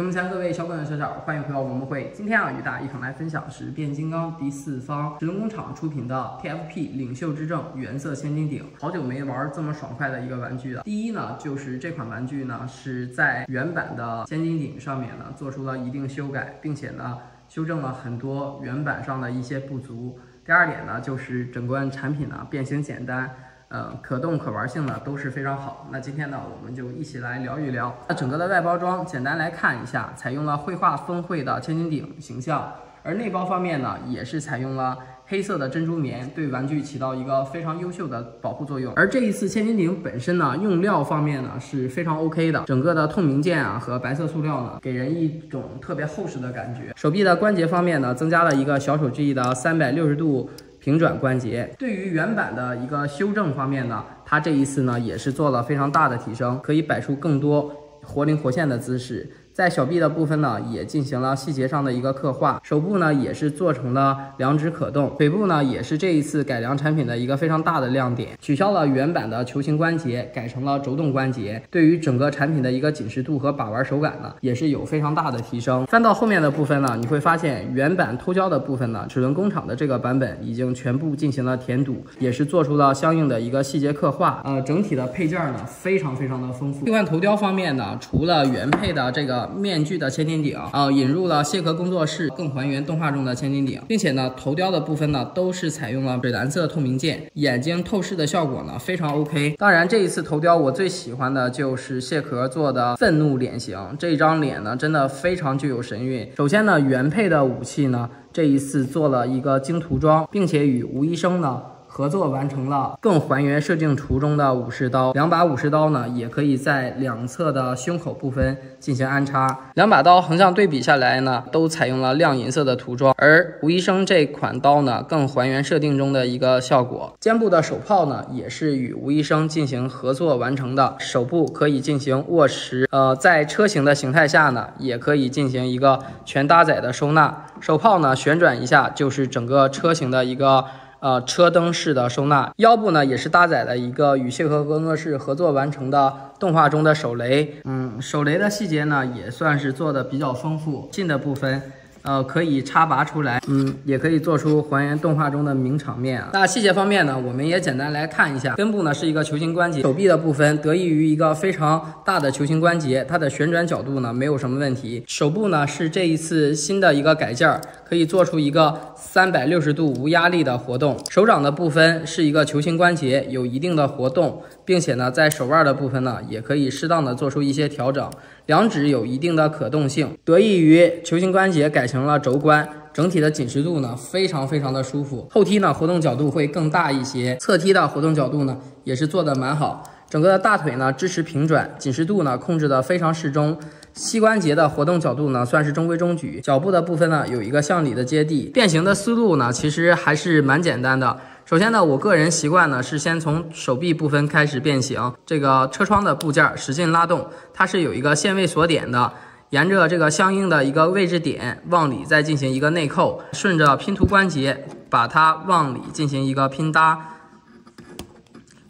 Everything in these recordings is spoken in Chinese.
屏幕前各位小伙伴、小小，欢迎回到我们会。今天啊，与大家一同来分享是变形金刚第四方石龙工厂出品的 TFP 领袖之证原色千斤顶。好久没玩这么爽快的一个玩具了。第一呢，就是这款玩具呢是在原版的千斤顶上面呢做出了一定修改，并且呢修正了很多原版上的一些不足。第二点呢，就是整个产品呢变形简单。呃，可动可玩性呢都是非常好。那今天呢，我们就一起来聊一聊。那整个的外包装，简单来看一下，采用了绘画峰会的千斤顶形象，而内包方面呢，也是采用了黑色的珍珠棉，对玩具起到一个非常优秀的保护作用。而这一次千斤顶本身呢，用料方面呢是非常 OK 的，整个的透明件啊和白色塑料呢，给人一种特别厚实的感觉。手臂的关节方面呢，增加了一个小手记忆的三百六十度。平转关节对于原版的一个修正方面呢，它这一次呢也是做了非常大的提升，可以摆出更多活灵活现的姿势。在小臂的部分呢，也进行了细节上的一个刻画，手部呢也是做成了两指可动，腿部呢也是这一次改良产品的一个非常大的亮点，取消了原版的球形关节，改成了轴动关节，对于整个产品的一个紧实度和把玩手感呢，也是有非常大的提升。翻到后面的部分呢，你会发现原版偷胶的部分呢，齿轮工厂的这个版本已经全部进行了填堵，也是做出了相应的一个细节刻画。呃，整体的配件呢非常非常的丰富。替换头雕方面呢，除了原配的这个。面具的千斤顶啊，引入了蟹壳工作室，更还原动画中的千斤顶，并且呢，头雕的部分呢都是采用了水蓝色透明件，眼睛透视的效果呢非常 OK。当然，这一次头雕我最喜欢的就是蟹壳做的愤怒脸型，这张脸呢真的非常具有神韵。首先呢，原配的武器呢这一次做了一个精涂装，并且与吴医生呢。合作完成了更还原设定图中的武士刀，两把武士刀呢，也可以在两侧的胸口部分进行安插。两把刀横向对比下来呢，都采用了亮银色的涂装，而吴医生这款刀呢，更还原设定中的一个效果。肩部的手炮呢，也是与吴医生进行合作完成的，手部可以进行握持，呃，在车型的形态下呢，也可以进行一个全搭载的收纳。手炮呢，旋转一下就是整个车型的一个。呃，车灯式的收纳，腰部呢也是搭载了一个与谢和工作室合作完成的动画中的手雷，嗯，手雷的细节呢也算是做的比较丰富，近的部分。呃，可以插拔出来，嗯，也可以做出还原动画中的名场面啊。那细节方面呢，我们也简单来看一下，根部呢是一个球形关节，手臂的部分得益于一个非常大的球形关节，它的旋转角度呢没有什么问题。手部呢是这一次新的一个改件，可以做出一个三百六十度无压力的活动。手掌的部分是一个球形关节，有一定的活动，并且呢在手腕的部分呢也可以适当的做出一些调整。两指有一定的可动性，得益于球形关节改成了轴关，整体的紧实度呢非常非常的舒服。后踢呢活动角度会更大一些，侧踢的活动角度呢也是做的蛮好。整个的大腿呢支持平转，紧实度呢控制的非常适中。膝关节的活动角度呢算是中规中矩。脚部的部分呢有一个向里的接地。变形的思路呢其实还是蛮简单的。首先呢，我个人习惯呢是先从手臂部分开始变形，这个车窗的部件使劲拉动，它是有一个限位锁点的，沿着这个相应的一个位置点往里再进行一个内扣，顺着拼图关节把它往里进行一个拼搭，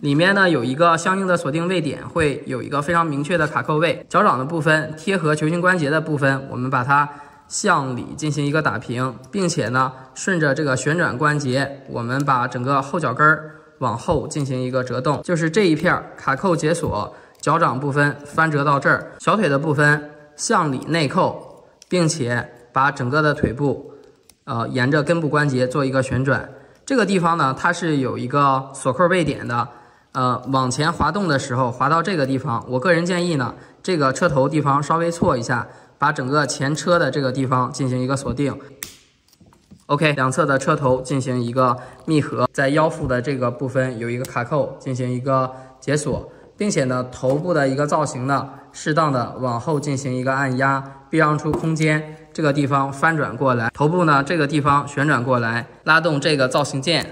里面呢有一个相应的锁定位点，会有一个非常明确的卡扣位。脚掌的部分贴合球形关节的部分，我们把它。向里进行一个打平，并且呢，顺着这个旋转关节，我们把整个后脚跟儿往后进行一个折动，就是这一片卡扣解锁，脚掌部分翻折到这儿，小腿的部分向里内扣，并且把整个的腿部，呃，沿着根部关节做一个旋转。这个地方呢，它是有一个锁扣位点的，呃，往前滑动的时候滑到这个地方，我个人建议呢，这个车头地方稍微错一下。把整个前车的这个地方进行一个锁定，OK，两侧的车头进行一个密合，在腰腹的这个部分有一个卡扣进行一个解锁，并且呢，头部的一个造型呢，适当的往后进行一个按压，避让出空间，这个地方翻转过来，头部呢这个地方旋转过来，拉动这个造型键，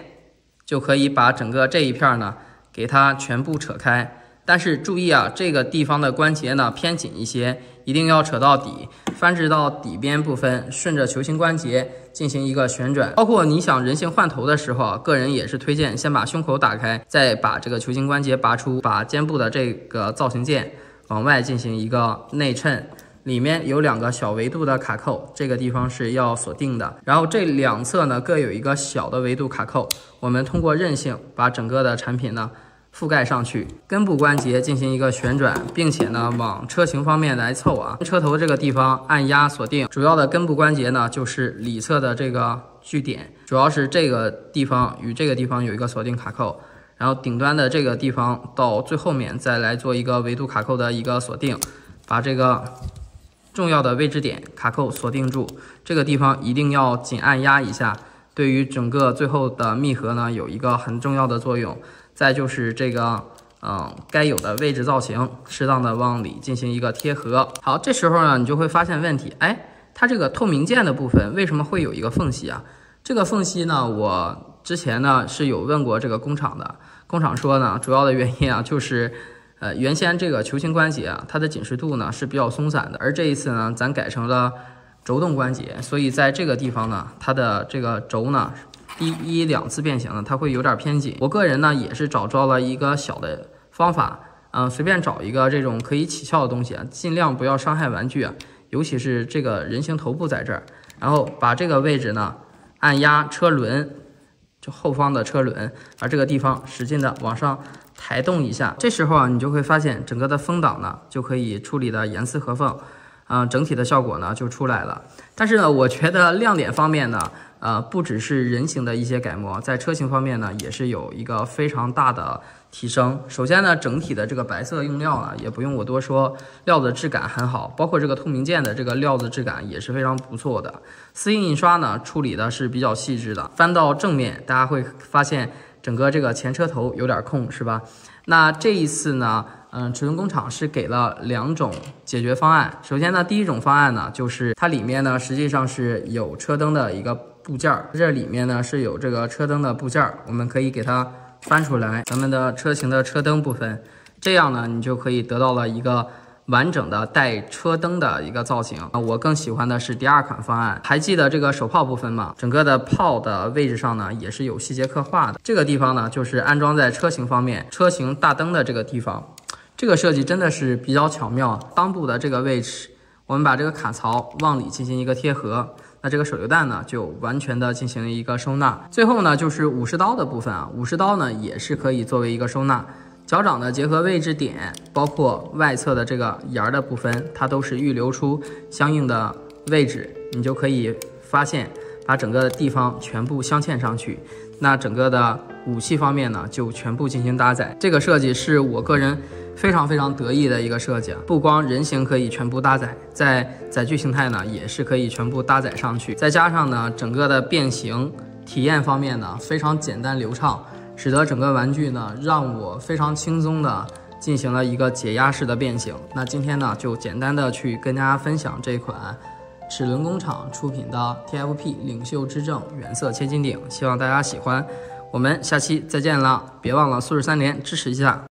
就可以把整个这一片呢给它全部扯开。但是注意啊，这个地方的关节呢偏紧一些，一定要扯到底，翻至到底边部分，顺着球形关节进行一个旋转。包括你想人形换头的时候啊，个人也是推荐先把胸口打开，再把这个球形关节拔出，把肩部的这个造型件往外进行一个内衬。里面有两个小维度的卡扣，这个地方是要锁定的。然后这两侧呢各有一个小的维度卡扣，我们通过韧性把整个的产品呢覆盖上去。根部关节进行一个旋转，并且呢往车型方面来凑啊。车头这个地方按压锁定，主要的根部关节呢就是里侧的这个据点，主要是这个地方与这个地方有一个锁定卡扣。然后顶端的这个地方到最后面再来做一个维度卡扣的一个锁定，把这个重要的位置点卡扣锁定住。这个地方一定要紧按压一下，对于整个最后的密合呢有一个很重要的作用。再就是这个，嗯，该有的位置造型，适当的往里进行一个贴合。好，这时候呢你就会发现问题，哎，它这个透明件的部分为什么会有一个缝隙啊？这个缝隙呢，我之前呢是有问过这个工厂的。工厂说呢，主要的原因啊，就是，呃，原先这个球形关节啊，它的紧实度呢是比较松散的，而这一次呢，咱改成了轴动关节，所以在这个地方呢，它的这个轴呢，第一两次变形呢，它会有点偏紧。我个人呢，也是找着了一个小的方法，嗯，随便找一个这种可以起翘的东西啊，尽量不要伤害玩具啊，尤其是这个人形头部在这儿，然后把这个位置呢，按压车轮。就后方的车轮，把这个地方使劲的往上抬动一下，这时候啊，你就会发现整个的风挡呢就可以处理的严丝合缝，嗯，整体的效果呢就出来了。但是呢，我觉得亮点方面呢，呃，不只是人形的一些改模，在车型方面呢，也是有一个非常大的。提升，首先呢，整体的这个白色用料呢，也不用我多说，料子质感很好，包括这个透明件的这个料子质感也是非常不错的。丝印印刷呢，处理的是比较细致的。翻到正面，大家会发现整个这个前车头有点空，是吧？那这一次呢，嗯，尺寸工厂是给了两种解决方案。首先呢，第一种方案呢，就是它里面呢实际上是有车灯的一个部件儿，这里面呢是有这个车灯的部件儿，我们可以给它。翻出来，咱们的车型的车灯部分，这样呢，你就可以得到了一个完整的带车灯的一个造型啊。我更喜欢的是第二款方案，还记得这个手炮部分吗？整个的炮的位置上呢，也是有细节刻画的。这个地方呢，就是安装在车型方面，车型大灯的这个地方，这个设计真的是比较巧妙。裆部的这个位置，我们把这个卡槽往里进行一个贴合。那这个手榴弹呢，就完全的进行一个收纳。最后呢，就是武士刀的部分啊，武士刀呢也是可以作为一个收纳。脚掌的结合位置点，包括外侧的这个沿儿的部分，它都是预留出相应的位置，你就可以发现，把整个的地方全部镶嵌上去。那整个的武器方面呢，就全部进行搭载。这个设计是我个人。非常非常得意的一个设计啊！不光人形可以全部搭载，在载具形态呢也是可以全部搭载上去。再加上呢，整个的变形体验方面呢非常简单流畅，使得整个玩具呢让我非常轻松的进行了一个解压式的变形。那今天呢就简单的去跟大家分享这款齿轮工厂出品的 TFP 领袖之证原色千斤顶，希望大家喜欢。我们下期再见了，别忘了素质三连支持一下。